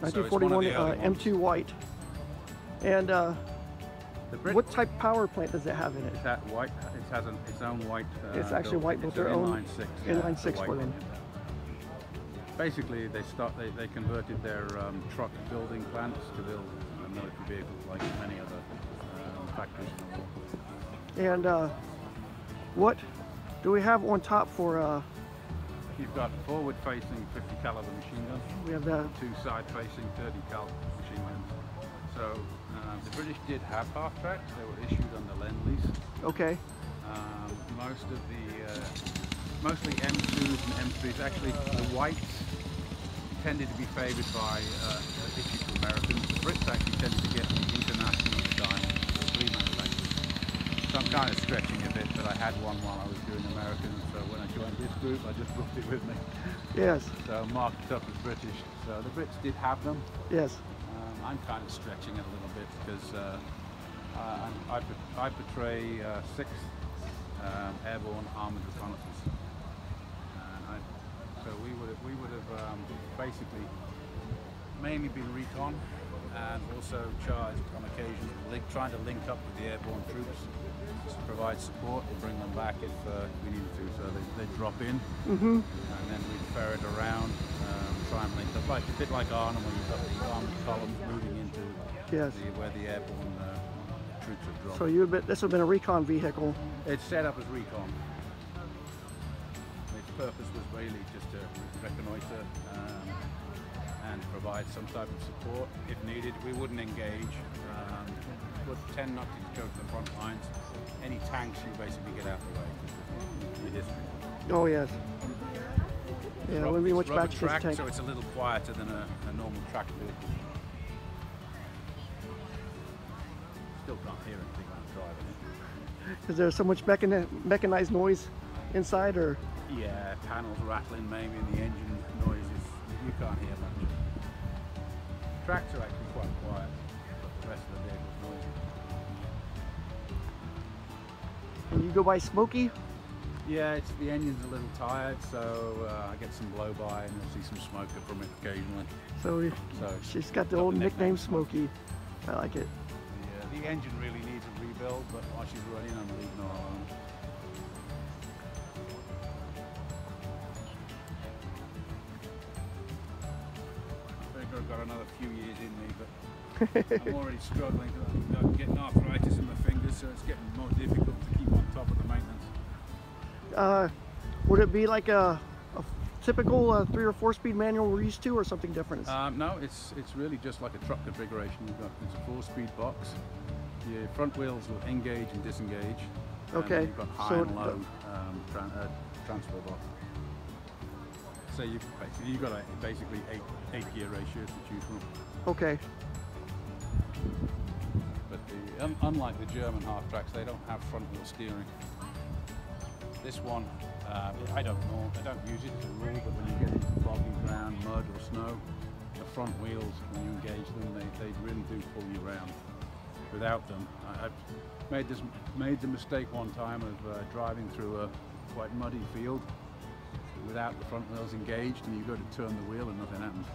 1941 the early uh. M2 White. And uh, what type power plant does it have in it? It's that white. It has an, its own white. Uh, It's actually built- white, built their own inline six. inline six for them. Basically, they start. They, they converted their um, truck building plants to build uh, military vehicles like many other um, factories in the world. And uh, what do we have on top for? You've got forward-facing 50 caliber machine guns, we have the two side-facing 30 cal machine guns. So uh, the British did have half tracks. They were issued under Lend-Lease. okay, Um, most of the, uh, mostly M2s and M3s, actually the whites tended to be favoured by uh, issued to Americans. The Brits actually tended to get the international design, the three I'm kind of stretching a bit, but I had one while I was doing American, so when I joined this group, I just brought it with me. yes, So marked it up as British. So the Brits did have them. yes, Um, I'm kind of stretching it a little bit because uh, I'm- I, I portray uh, 6th um, Airborne Armoured Reconnaissance. And I, so we would have, we would have um, basically mainly been recon and also charged on occasion trying to link up with the airborne troops provide support and bring them back if uh, we needed to. So they, they drop in mm-hmm, and then we'd ferret around, um, try and link up, like a bit like Arnhem, where you've got the armored columns moving into yes. the, where the airborne uh, troops have dropped. So you would this would have been a recon vehicle. it's set up as recon. Its purpose was really just to reconnoiter um, and provide some type of support if needed. We wouldn't engage. Um, would tend not to go to the front lines. Any tanks, you basically get out of the way. It is Oh yes. Yeah, Rub- wouldn't be it's much rubber back this track, tank. so it's a little quieter than a, a normal track vehicle. Still can't hear anything when I'm driving it. Is there so much mechani- mechanized noise inside, or Yeah, panels rattling maybe, and the engine noises. You can't hear much. Tracks are actually quite quiet, but the rest of the vehicle's and you go by Smoky? Yeah, it's the engine's a little tired, so uh, I get some blow by and you'll see some smoke from it occasionally. So So she's got the got old the nickname nickname Smoky. I like it. the, uh, the engine really needs a rebuild, but while she's running, I'm leaving her alone. I think I've got another few years in me, but I'm already struggling. I'm getting arthritis Uh, would it be like a, a typical uh, three or four speed manual we're used to, or something different? Um, no, it's it's really just like a truck configuration. You've got it's a four-speed box. Your front wheels will engage and disengage. and Okay, you've got high so and low um, tran- uh, transfer box. So you've basically you've got a, basically eight eight gear ratio to choose from. okay, But the, un, unlike the German half tracks, they don't have front wheel steering. This one, uh, I don't know, I don't use it as a rule, but when you get into boggy ground, mud or snow, the front wheels, when you engage them, they, they really do pull you around. Without them, I, I've made this made the mistake one time of uh, driving through a quite muddy field without the front wheels engaged, and you go to turn the wheel and nothing happens.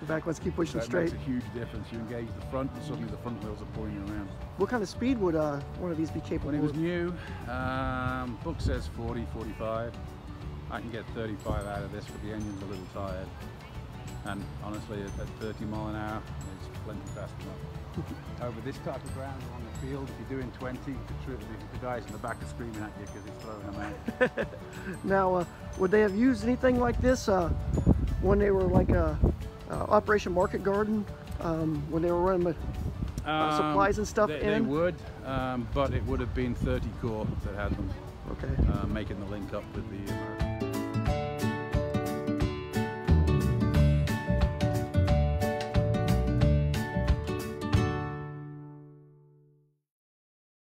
The back ones keep pushing That straight. makes a huge difference. You engage the front, and suddenly the front wheels are pulling you around. What kind of speed would uh, one of these be capable When it was new, um, book says 40, 45. I can get 35 out of this, but the engine's a little tired. And honestly, at, at 30 mile an hour, it's plenty fast enough. Over this type of ground on the field, if you're doing 20, the, tr- the, the guys in the back are screaming at you because it's throwing them out. Now, uh, would they have used anything like this uh, when they were like uh, Operation Market Garden, um, when they were running? the- Uh, supplies and stuff they, they in? would, um, but it would have been 30 Corps that had them Okay. uh, making the link up with the American.